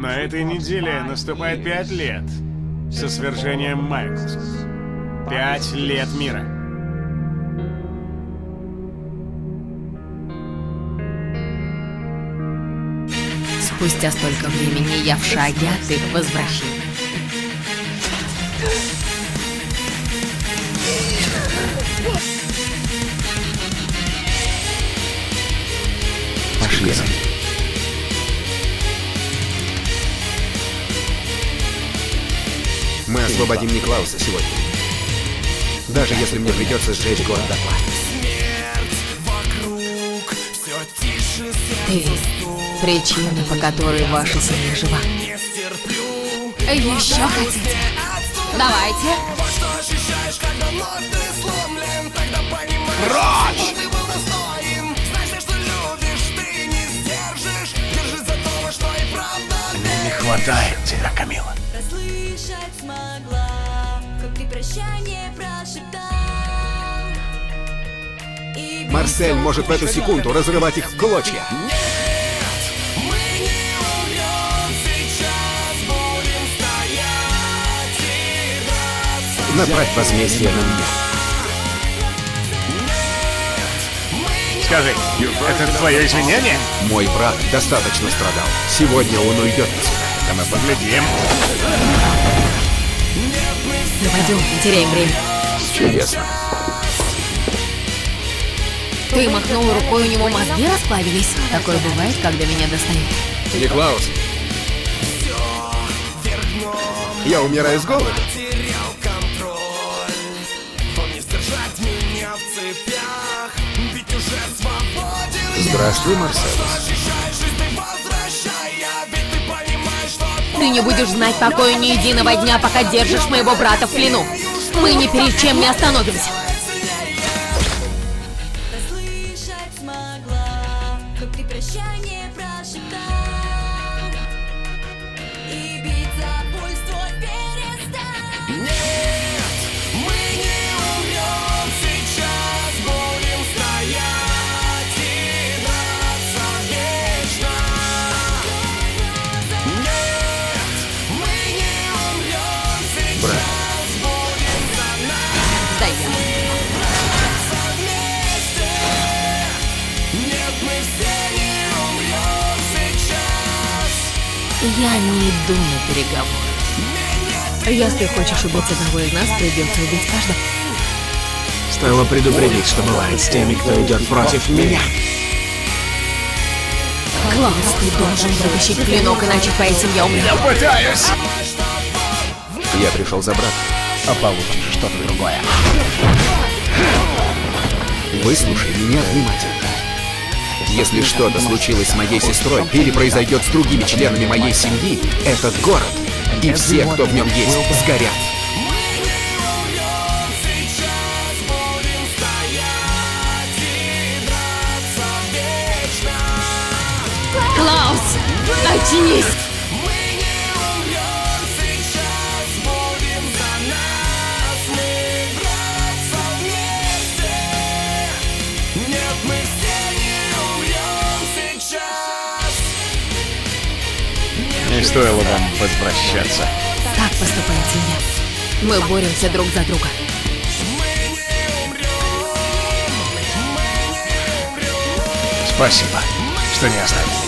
На этой неделе наступает пять лет со свержением Майклса. Пять лет мира. Спустя столько времени я в шаге от их возвращения. Освободим Никлауса сегодня. Даже если мне придется сжечь город дотла. Ты причина, по которой ваша семья жива. Еще хотите? Давайте. Прочь! Мне не хватает тебя, Камила. Прощание прошептал. И Марсель может в эту секунду разрывать их в клочья. Направь возмездие на меня. Скажи, это твое извинение? Мой брат достаточно страдал. Сегодня он уйдет отсюда. Да мы поглядим. Ну пойдем, не теряем время. Чудесно. Ты махнул рукой, у него мозги расплавились. Такое бывает, когда меня достают. Никлаус. Я умираю с голоду. Терял контроль, Ты не будешь знать покоя ни единого дня, пока держишь моего брата в плену. Мы ни перед чем не остановимся. Я не иду на переговоры. Если хочешь убить одного из нас, придется убить каждого. Стоило предупредить, что бывает с теми, кто идет против меня. Клаус, ты должен вытащить клинок, иначе твоя семья умрет. Пытаюсь! Я пришел за братом. А получишь что-то другое. Выслушай меня внимательно. Если что-то случилось с моей сестрой или произойдет с другими членами моей семьи, этот город и все, кто в нем есть, сгорят. Клаус, очнись! Не стоило вам возвращаться. Так поступает семья. Мы боремся друг за друга. Спасибо, что не оставили.